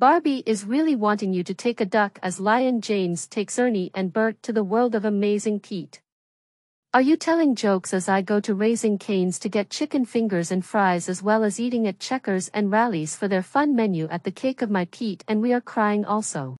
Barbie is really wanting you to take a duck as Lion James takes Ernie and Bert to the world of Amazing Pete. Are you telling jokes as I go to Raising Cane's to get chicken fingers and fries as well as eating at Checkers and Rally's for their fun menu at the Cake of My Pete and we are crying also.